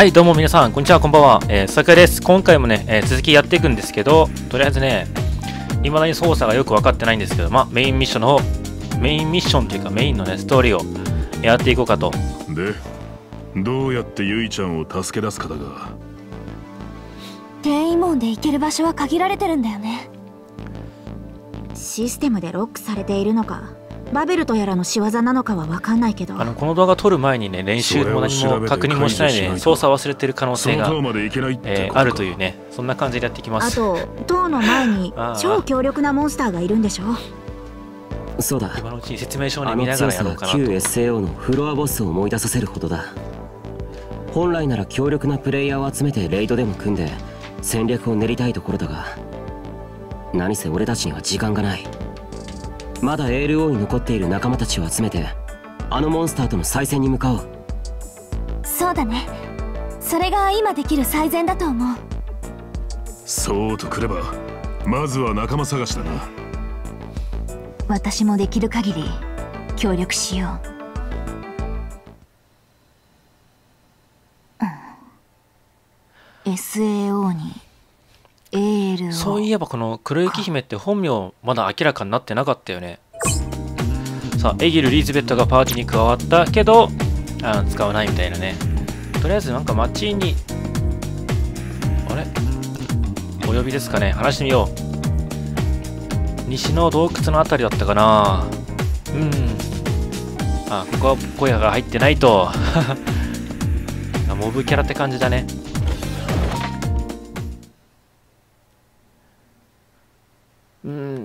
はい、どうも皆さん、こんにちは、こんばんは。えー、さくです。今回もね、えー、続きやっていくんですけど、とりあえずね、未だに操作がよく分かってないんですけど、まあ、メインミッションの方、メインミッションというか、メインのね、ストーリーをやっていこうかと。で、どうやってゆいちゃんを助け出すかだが。転移門で行ける場所は限られてるんだよね。システムでロックされているのかバベルとやらの仕業なのかは分かんないけど。あのこの動画撮る前にね練習も何も確認もしないで操作忘れてる可能性が、えー、あるというねそんな感じでやっていきます。あと塔の前に 超強力なモンスターがいるんでしょそうだ。今のうちに説明書に見ながらやろうかなと。旧 SAO のフロアボスを思い出させるほどだ。本来なら強力なプレイヤーを集めてレイドでも組んで戦略を練りたいところだが何せ俺たちには時間がないまだ ALO に残っている仲間たちを集めてあのモンスターとの再戦に向かおう。そうだね。それが今できる最善だと思う。そうとくればまずは仲間探しだな。私もできる限り協力しよう、うん、SAO にそういえばこの黒雪姫って本名まだ明らかになってなかったよね。さあエギル・リーズベットがパーティーに加わったけどあ使わないみたいなね。とりあえずなんか街にあれ？お呼びですかね。話してみよう。西の洞窟の辺りだったかな。うん。あここは小屋が入ってないと。モブキャラって感じだね。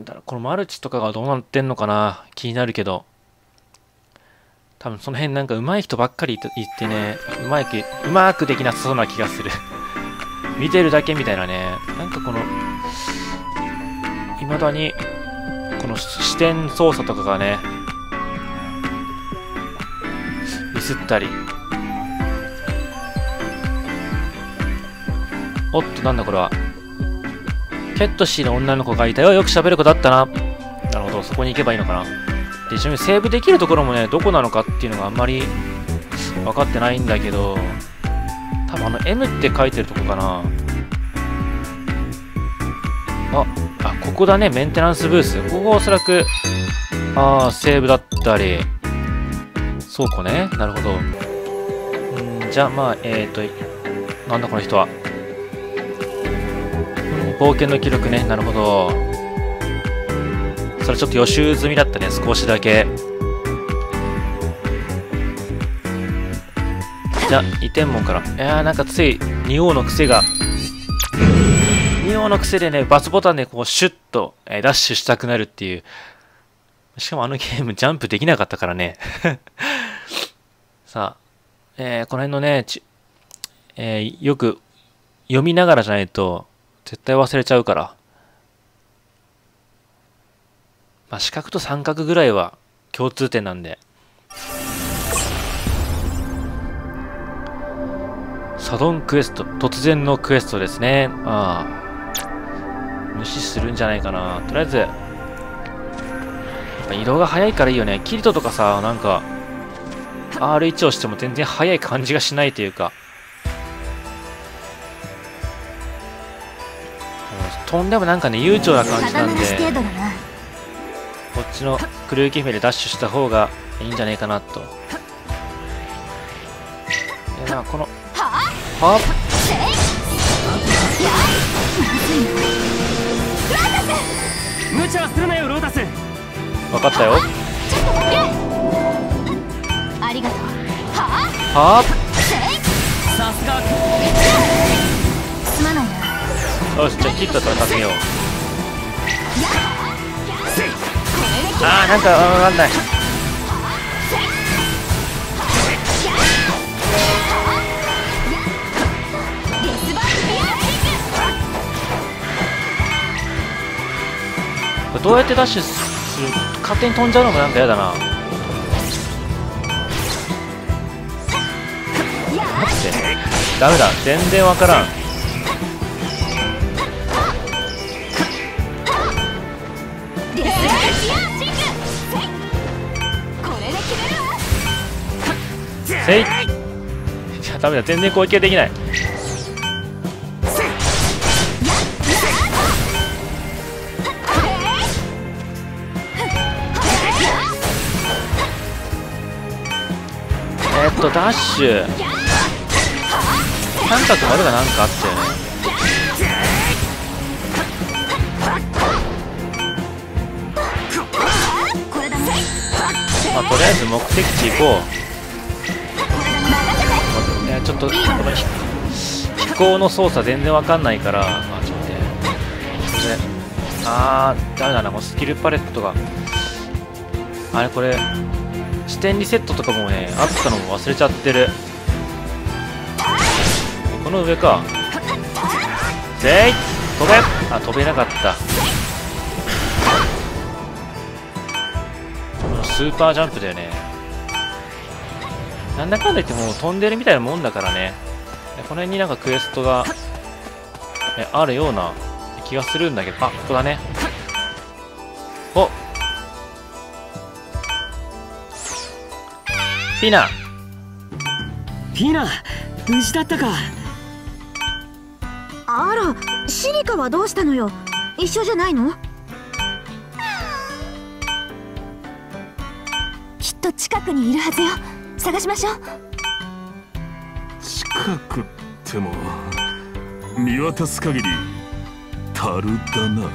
うんだこのマルチとかがどうなってんのかな気になるけど。多分その辺なんか上手い人ばっかり言ってねうまくうまくできなさそうな気がする。見てるだけみたいなね。なんかこの未だにこの視点操作とかがねミスったり。おっとなんだこれは。ケットシーの女の子がいたよ。よく喋る子だったな。なるほど、そこに行けばいいのかな。で、ちなみにセーブできるところもね、どこなのかっていうのがあんまり分かってないんだけど、多分あの M って書いてるとこかな。あ、あ、ここだね、メンテナンスブース。ここがおそらく、ああ、セーブだったり、倉庫ね。なるほど。んじゃあ、まあ、えっ、ー、と、なんだこの人は。冒険の記録ね。なるほど。それちょっと予習済みだったね。少しだけ。じゃあ移天門から。いやーなんかつい仁王の癖が。仁王の癖でねバツボタンでこうシュッと、えー、ダッシュしたくなるっていう。しかもあのゲームジャンプできなかったからね。さあ、えー、この辺のねち、えー、よく読みながらじゃないと絶対忘れちゃうから。まあ、四角と三角ぐらいは共通点なんで。サドンクエスト。突然のクエストですね。ああ。無視するんじゃないかな。とりあえず、やっぱ移動が早いからいいよね。キリトとかさ、なんか、R1 をしても全然速い感じがしないというか。とんでもなんかね悠長な感じなんでこっちのクルーキフェでダッシュした方がいいんじゃないかなと。いやこのはっ？無茶するなよロータス。分かったよ。ありがとうはっ？よしじゃあキットから助けよう。あーなんか分かんない。どうやってダッシュする勝手に飛んじゃうのもなんか嫌だな。待って。ダメだ。全然わからんせい。やダメだ。全然攻撃ができない。えっとダッシュ。三角までがなんかあったよねまあ、とりあえず目的地行こう。ちょっとこの飛行の操作全然わかんないからあちょっと待ってあーダメだなもうスキルパレットが。あれこれ視点リセットとかもねあったのも忘れちゃってる。この上か。ぜい飛べ。あ飛べなかった。このスーパージャンプだよね。なんだかんだ言っても飛んでるみたいなもんだからね。この辺になんかクエストがあるような気がするんだけど。あここだね。お。ピナ。ピナ無事だったか。あらシリカはどうしたのよ？一緒じゃないの？と近くにいるはずよ探しましょう。近くっても見渡す限り樽だな。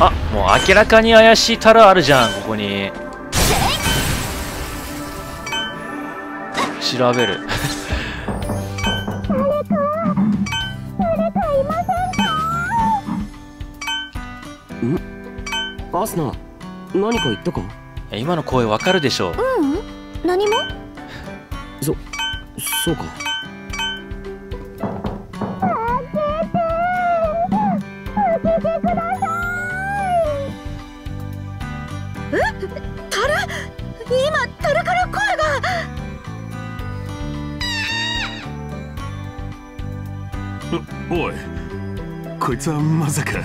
あもう明らかに怪しい樽あるじゃんここに。調べる。アスナ何か言ったか？今の声わかるでしょう？うん。何も？そそうか。え？タル今から声が。おい。こいつはまさか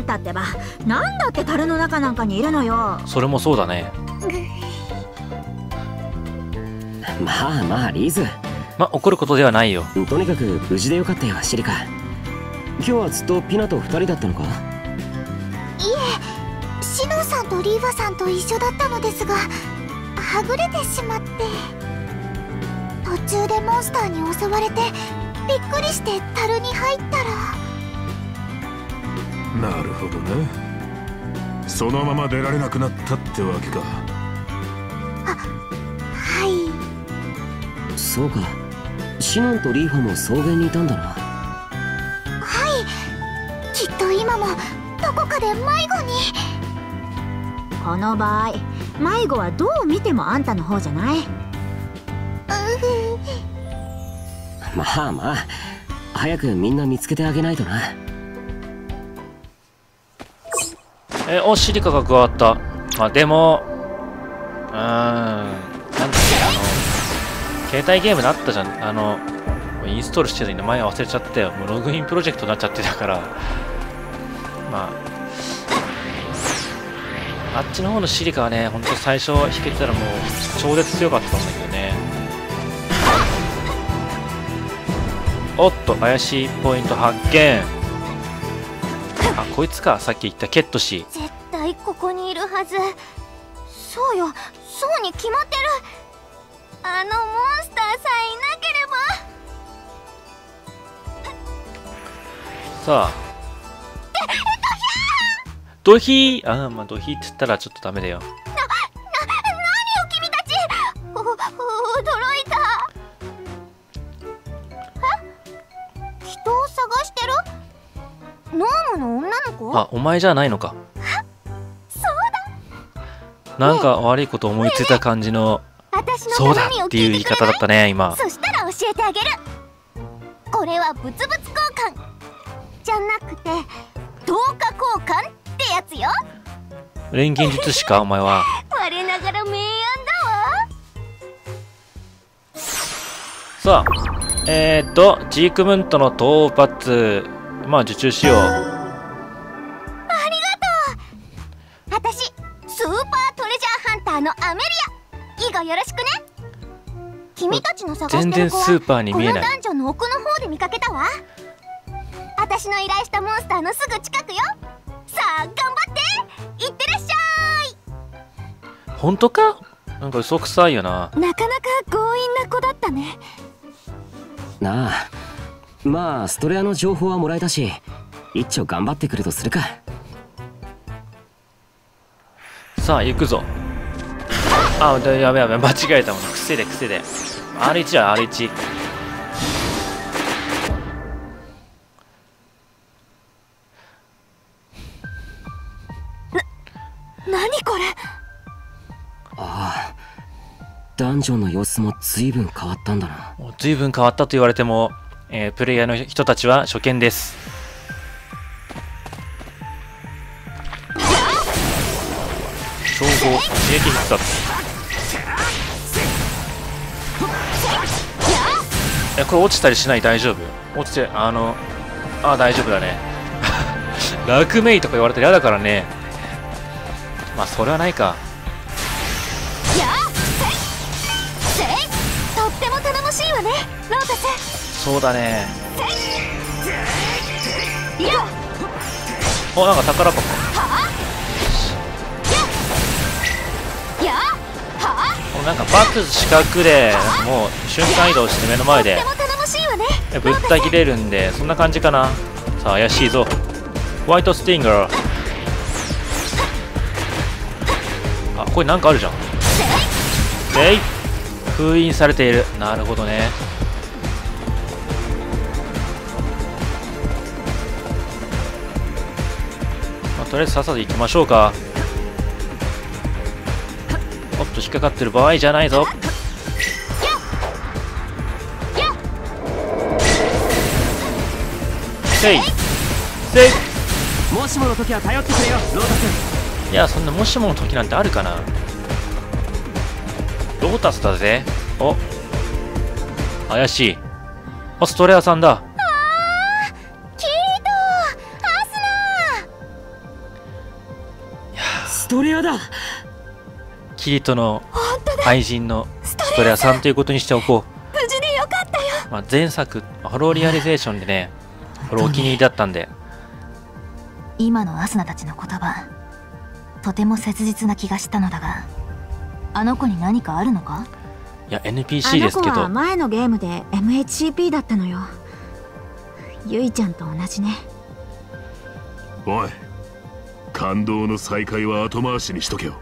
んたってばなんだって樽の中なんかにいるのよ。それもそうだね。まあまあリーズ。まあ怒ることではないよ。とにかく無事でよかったよシリカ。今日はずっとピナと二人だったのか？いえシノさんとリーバさんと一緒だったのですがはぐれてしまって。途中でモンスターに襲われてびっくりして樽に入ったらなるほどね。そのまま出られなくなったってわけか。あはい。そうか。シノンとリーファも草原にいたんだな。はい。きっと今もどこかで迷子に。この場合迷子はどう見てもあんたの方じゃない。まあまあ。早くみんな見つけてあげないとなえおシリカが加わった。まあでもうーんなんだっけあの携帯ゲームだったじゃん。あのインストールしてるの前忘れちゃったよ。もうログインプロジェクトになっちゃってたから。まああっちの方のシリカはねほんと最初引けてたらもう超絶強かったんだけどね。おっと怪しいポイント発見。こいつかさっき言ったケット氏。絶対ここにいるはず。そうよ。そうに決まってる。あのモンスターさえいなければ。さあ。ドヒーああまあドヒーって言ったらちょっとダメだよあお前じゃないのか。そうだ。なんか悪いこと思いついた感じのそうだっていう言い方だったね今。そしたら教えてあげる。これは物々交換。じゃなくて等価交換ってやつよ。錬金術師か お前は。我ながら明暗だわ。さあえー、っとジークムントの討伐。まあ受注しよう君たちの探してる子はスーパーに見えない。このダンジョンの奥の方で見かけたわ。私の依頼したモンスターのすぐ近くよ。さあ頑張って。いってらっしゃい。本当か？なんか嘘くさいよな。なかなか強引な子だったね。なあ。まあストレアの情報はもらえたし一丁頑張ってくるとするか。さあ行くぞ。あやべやべ間違えたもん癖で癖で R1 は R1 な何これ？ああダンジョンの様子も随分変わったんだな。随分変わったと言われても、えー、プレイヤーの人たちは初見です。称号刺激必殺これ落ちたりしない大丈夫？落ちてあのあ大丈夫だね。ラクメイとか言われたら嫌だからね。まあそれはないか。しいわねロータス。そうだね。おなんか宝箱。なんかバック四角でもう瞬間移動して目の前でぶった切れるんでそんな感じかな。さあ怪しいぞ。ホワイトスティンガー。あこれなんかあるじゃん。えい封印されている。なるほどね。まあ、とりあえずさっさと行きましょうか。おっと引っかかってる場合じゃないぞ。せい。せい。もしもの時は頼ってくれよロータスいやそんなもしもの時なんてあるかな。ロータスだぜ。お。怪しい。あストレアさんだ。あキリトアスナいやストレアだ。キリトの愛人のストレアさんということにしておこう。無事でよかったよ、まあ、前作ホローリアリゼーションでねこれお気に入りだったんで。今のアスナたちの言葉とても切実な気がしたのだがあの子に何かあるのか？いや NPC ですけど。前のゲームで MHCP だったのよ。ゆいちゃんと同じね。おい感動の再会は後回しにしとけよ。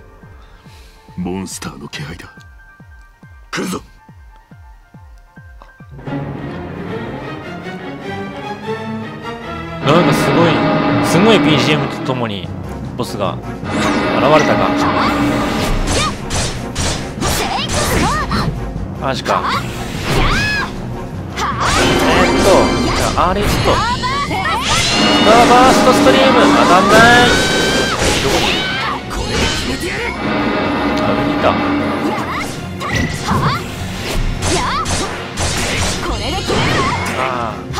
モンスターの気配だ。来るぞい BGM とともにボスが現れたかマジか。えー、っとじゃあ RS と。スターバーストストリーム。当たんない。どこ？あ上にいた。ああ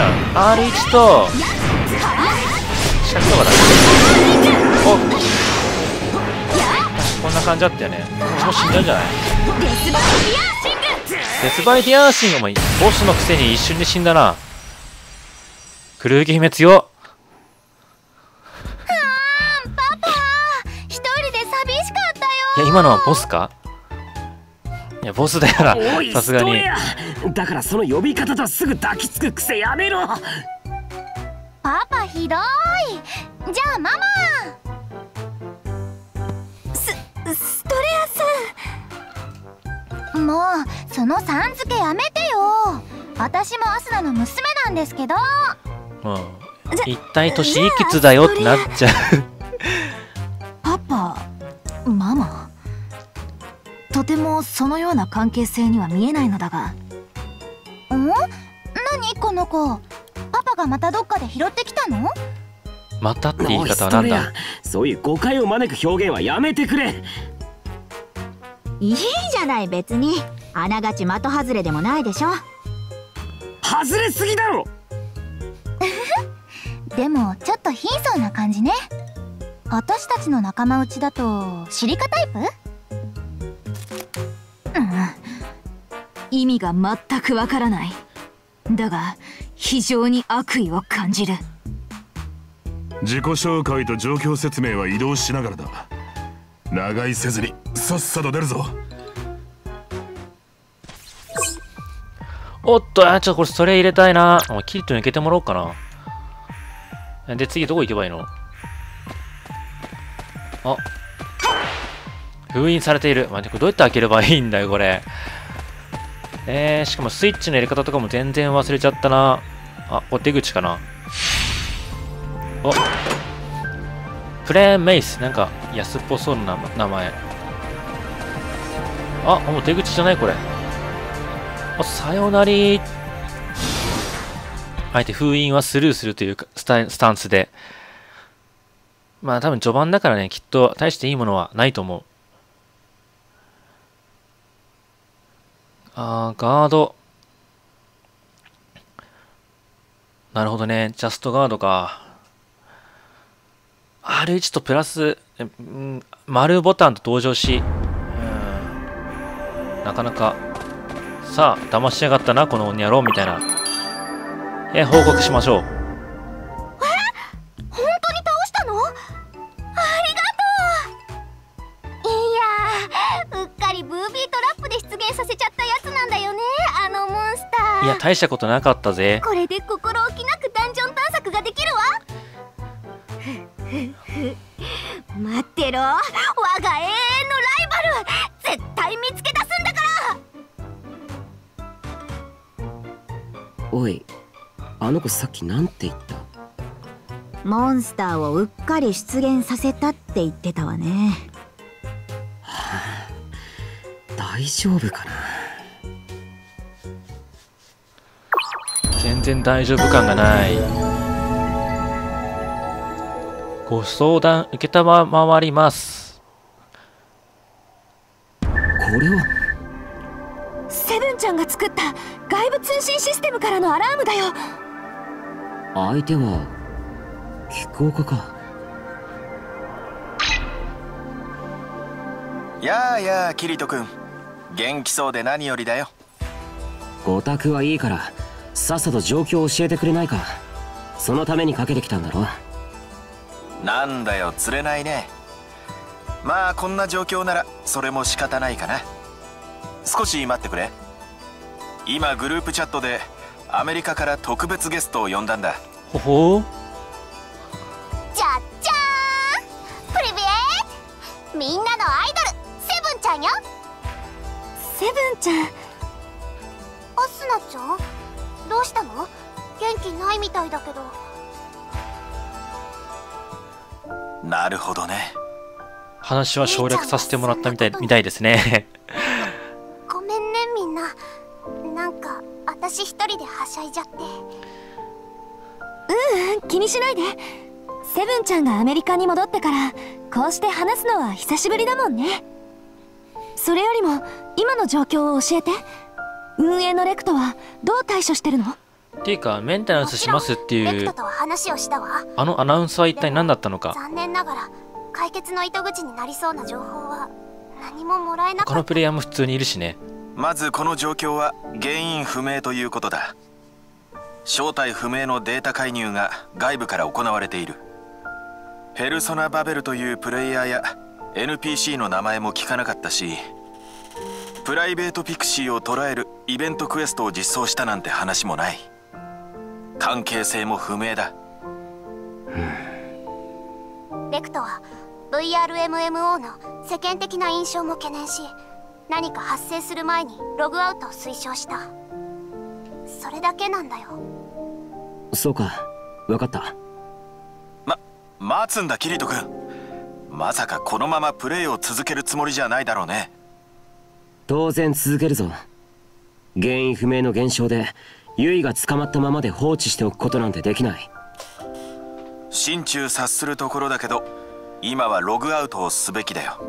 じゃあ R1 とシャクとかだおこんな感じだったよね。もう死んだんじゃない？デスバイディアーシング。もボスのくせに一瞬で死んだな。クルーギ姫強っパパ。一人で寂しかったよ。いや今のはボスか？いやボスだよな。さすがに。だからその呼び方とすぐ抱きつく癖やめろ。パパひどい。じゃあママ。ストレアさんもうそのさん付けやめてよ。私もアスナの娘なんですけど。うん。一体年いくつだよってなっちゃうてもそのような関係性には見えないのだが。ん何この子？パパがまたどっかで拾ってきたの？またって言い方はなんだ？そういう誤解を招く表現はやめてくれ。いいじゃない別に。あながち的外れでもないでしょ。外れすぎだろ！でもちょっと貧相な感じね。私たちの仲間内だとシリカタイプ？うん意味が全くわからないだが非常に悪意を感じる自己紹介と状況説明は移動しながらだ長居せずにさっさと出るぞおっと、あ、ちょっとこれそれ入れたいな。キリト抜けてもらおうかな。で、次どこ行けばいいの？あ。封印されている。待って、これどうやって開ければいいんだよ、これ。えー、しかもスイッチの入れ方とかも全然忘れちゃったな。あ、これ出口かな。おプレーンメイス。なんか安っぽそうな名前。あ、もう出口じゃないこれ。あ、さよなり。あえて封印はスルーするというスタスタンスで。まあ多分序盤だからね、きっと大していいものはないと思う。あー、ガード。なるほどね。ジャストガードか。R1 とプラス、丸ボタンと同乗し、なかなか、さあ、騙しやがったな、この鬼野郎、みたいな。え、報告しましょう。大したことなかったぜ。これで心置きなくダンジョン探索ができるわ。待ってろ。我が永遠のライバル絶対見つけ出すんだから。おいあの子さっきなんて言った？モンスターをうっかり出現させたって言ってたわね、はあ、大丈夫かな？然大丈夫感がない。ご相談受けたまわります。これは。セブンちゃんが作った外部通信システムからのアラームだよ。相手は気候家かやあやあキリト君。元気そうで何よりだよ。ご託はいいからさっさと状況を教えてくれないか。そのためにかけてきたんだろなんだよ釣れないね。まあこんな状況ならそれも仕方ないかな。少し待ってくれ。今グループチャットでアメリカから特別ゲストを呼んだんだ。ほほじゃじゃーん。プリビエーみんなのアイドル。セブンちゃんよ。セブンちゃん。アスナちゃん？どうしたの？元気ないみたいだけど。なるほどね。話は省略させてもらったみたいみたいですね。ごめんねみんな。なんか私一人ではしゃいじゃって。ううん気にしないで。セブンちゃんがアメリカに戻ってからこうして話すのは久しぶりだもんね。それよりも今の状況を教えて運営のレクトはどう対処してるの？っていうかメンテナンスしますっていうあのアナウンスは一体何だったのか？残念ながら解決の糸口になりそうな情報は何ももらえなかった。このプレイヤーも普通にいるしね。まずこの状況は原因不明ということだ。正体不明のデータ介入が外部から行われている。ペルソナバベルというプレイヤーや NPC の名前も聞かなかったしプライベートピクシーを捉えるイベントクエストを実装したなんて話もない。関係性も不明だ、レクトは VRMMO の世間的な印象も懸念し何か発生する前にログアウトを推奨した。それだけなんだよ。そうか。分かった。ま待つんだキリト君。まさかこのままプレイを続けるつもりじゃないだろうね当然続けるぞ。原因不明の現象でユイが捕まったままで放置しておくことなんてできない。心中察するところだけど今はログアウトをすべきだよ。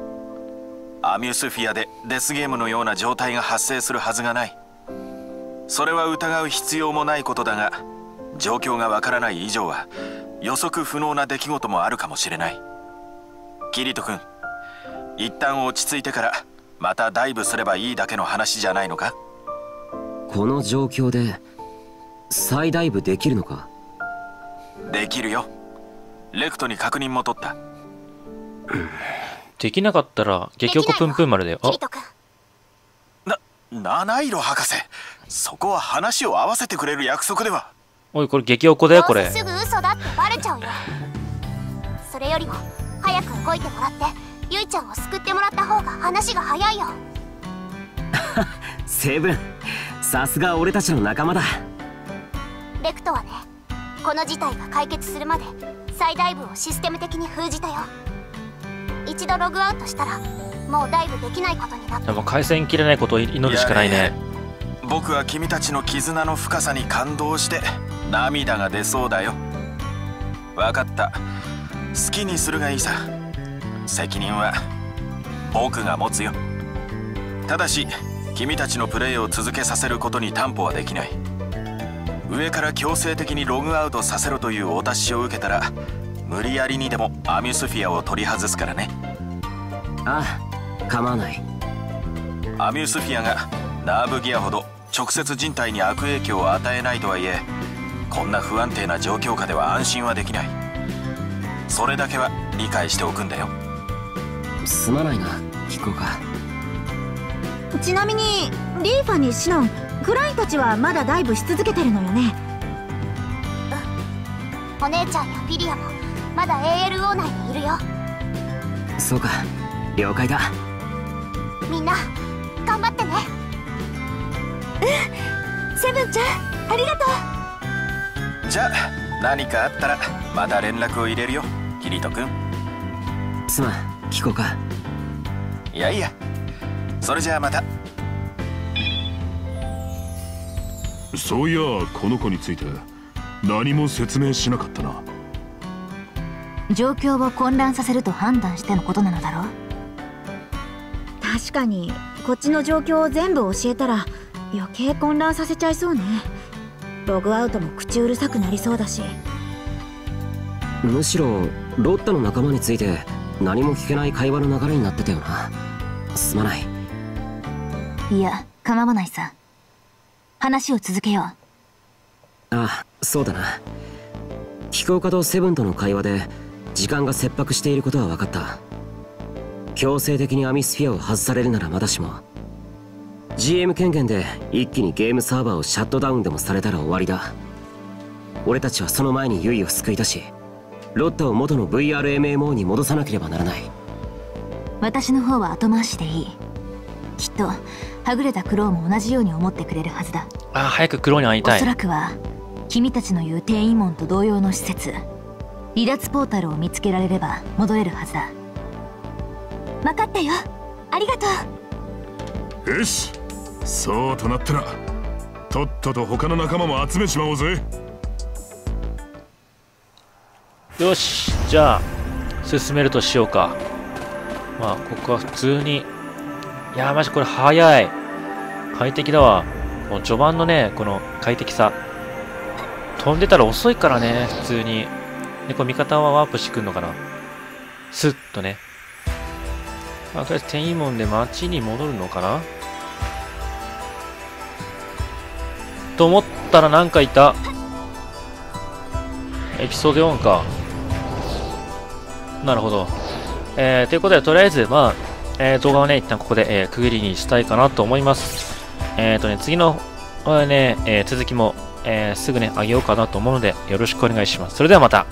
アミュスフィアでデスゲームのような状態が発生するはずがない。それは疑う必要もないことだが状況がわからない以上は予測不能な出来事もあるかもしれない。キリト君一旦落ち着いてからまたダイブすればいいだけの話じゃないのか？この状況で再ダイブできるのか？できるよ。レクトに確認も取った。できなかったら激おこぷんぷん丸だよ。あ。な七色博士。そこは話を合わせてくれる約束では。おいこれ激おこだよこれ。すぐ嘘だってバレちゃうよ。それよりも早く動いてもらってゆいちゃんを救ってもらった方が話が早いよ。セブンさすが俺たちの仲間だ。レクトはねこの事態が解決するまで再ダイブをシステム的に封じたよ。一度ログアウトしたらもうダイブできないことになってでも回線切れないことを祈るしかないね。僕は君たちの絆の深さに感動して涙が出そうだよ。分かった。好きにするがいいさ責任は僕が持つよ。ただし君たちのプレイを続けさせることに担保はできない。上から強制的にログアウトさせろというお達しを受けたら無理やりにでもアミュスフィアを取り外すからね。ああ構わない。アミュスフィアがナーブギアほど直接人体に悪影響を与えないとはいえこんな不安定な状況下では安心はできない。それだけは理解しておくんだよすまないな聞こうかちなみにリーファにシノンクライたちはまだダイブし続けてるのよね？うん。お姉ちゃんやフィリアもまだ ALO 内にいるよ。そうか了解だ。みんな頑張ってね。うんセブンちゃんありがとう。じゃあ何かあったらまた連絡を入れるよキリト君。すまん聞こうか。いやいや。それじゃあまた。そういやこの子について何も説明しなかったな。状況を混乱させると判断してのことなのだろう？確かにこっちの状況を全部教えたら余計混乱させちゃいそうね。ログアウトも口うるさくなりそうだし。むしろロッタの仲間について何も聞けない会話の流れになってたよな。すまない。いや構わないさ。話を続けよう。ああそうだな。飛行家とセブンとの会話で時間が切迫していることは分かった。強制的にアミスフィアを外されるならまだしも。GM 権限で一気にゲームサーバーをシャットダウンでもされたら終わりだ。俺たちはその前にユイを救い出しロッタを元の VRMMO に戻さなければならない。私の方は後回しでいい。きっとはぐれたクロウも同じように思ってくれるはずだ。あ早くクロウに会いたい。おそらくは君たちの言う転移門と同様の施設。離脱ポータルを見つけられれば戻れるはずだ。分かったよ。ありがとう。よし。そうとなったらとっとと他の仲間も集めちまおうぜよしじゃあ進めるとしようか。まあここは普通に。いやマジこれ早い。快適だわ。もう序盤のねこの快適さ。飛んでたら遅いからね普通に。でこれ味方はワープしてくんのかな。スッとね。まあとりあえず転移門で街に戻るのかな。と思ったらなんかいた。エピソード4か。なるほど。えー、ということで、とりあえず、まあ、えー、動画はね、一旦ここで、えー、区切りにしたいかなと思います。えっ、ー、とね、次の、えね、え、続きも、え、すぐね、あげようかなと思うので、よろしくお願いします。それではまた。